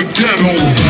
a ghetto.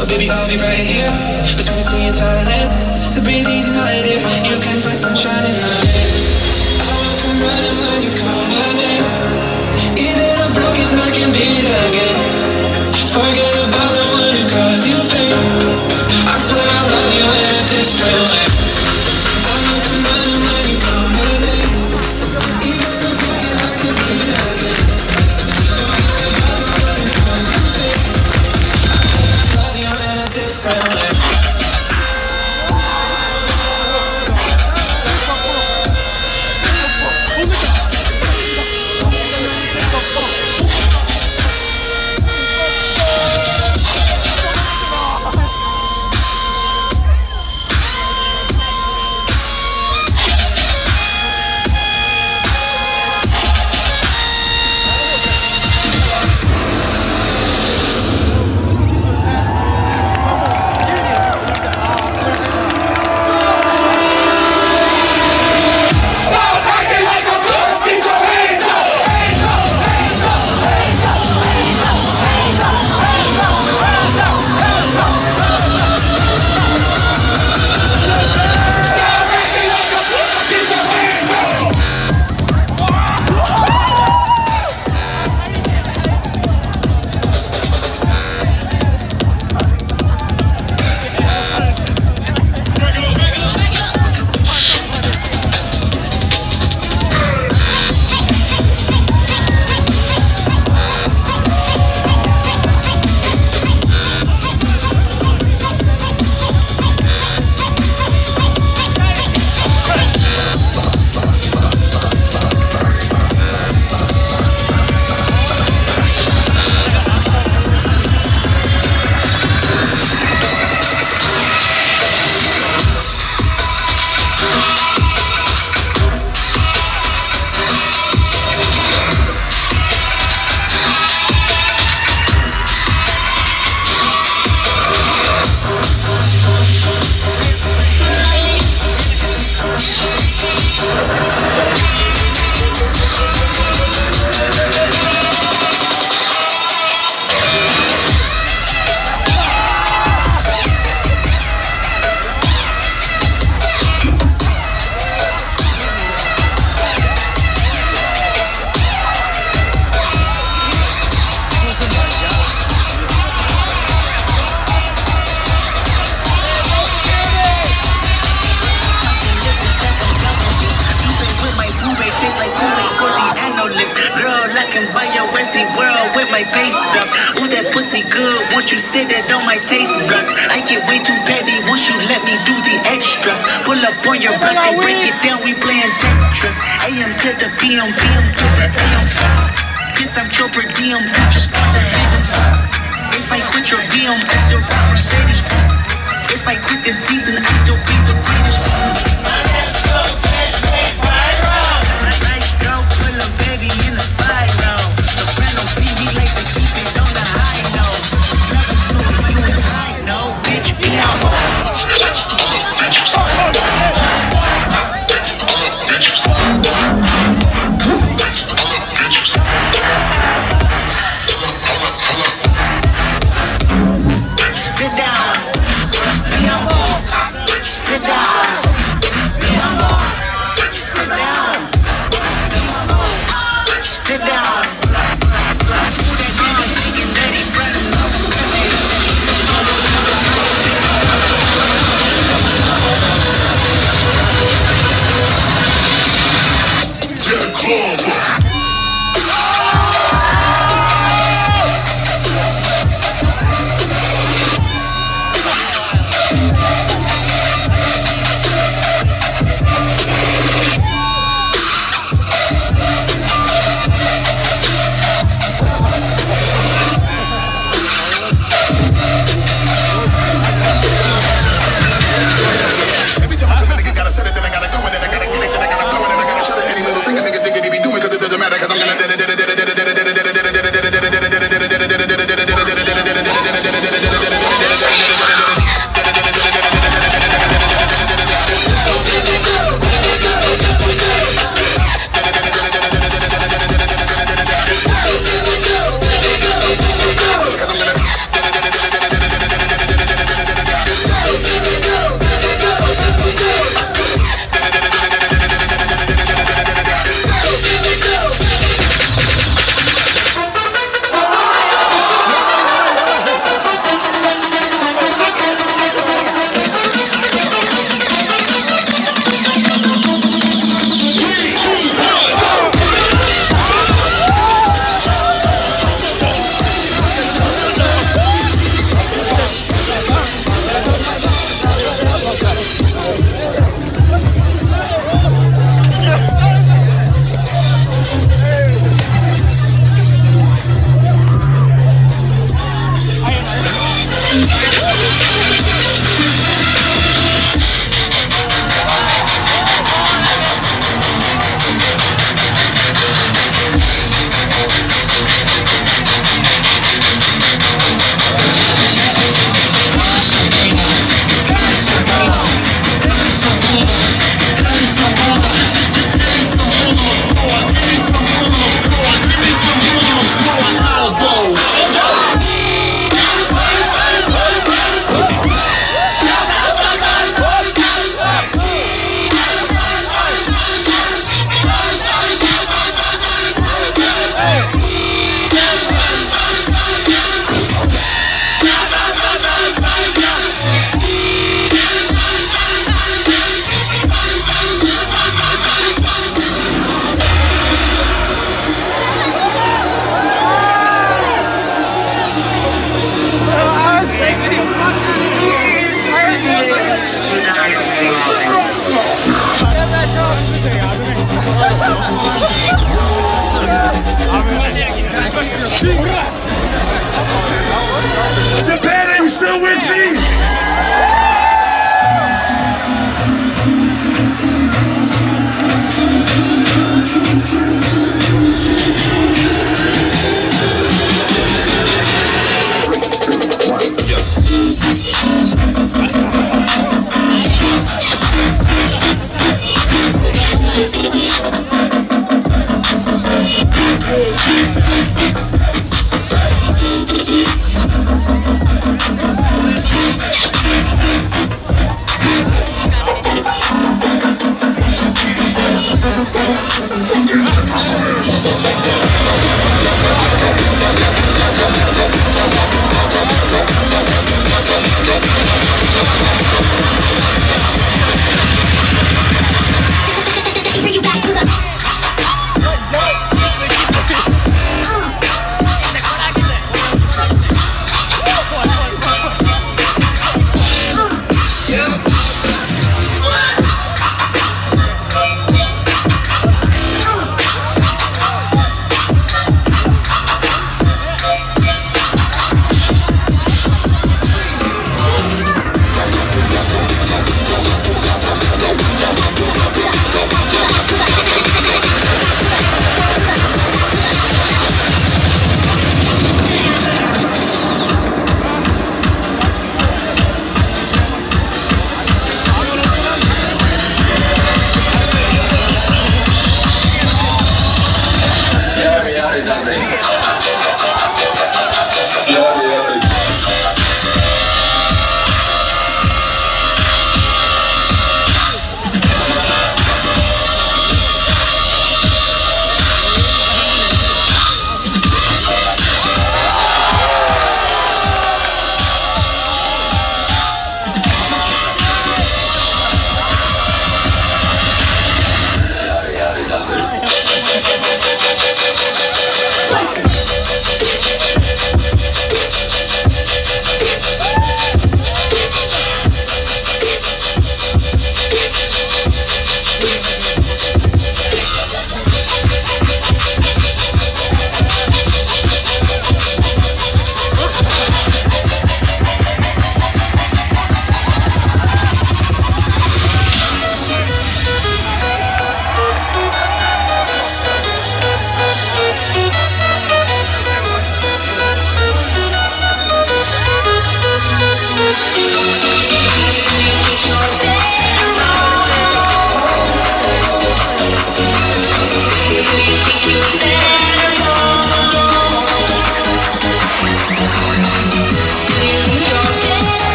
Oh baby, I'll be right here. Between the sea and silence So breathe easy, my dear You can find sunshine in my head. I will come running when you call my name. Even a broken heart can beat again.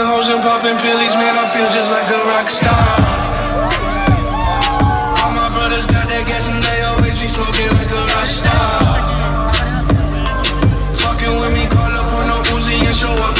Fucking hoes and popping pillies, man, I feel just like a rock star. All my brothers got that gas and they always be smoking like a rock star. Fucking with me, call up on no Uzi and show up.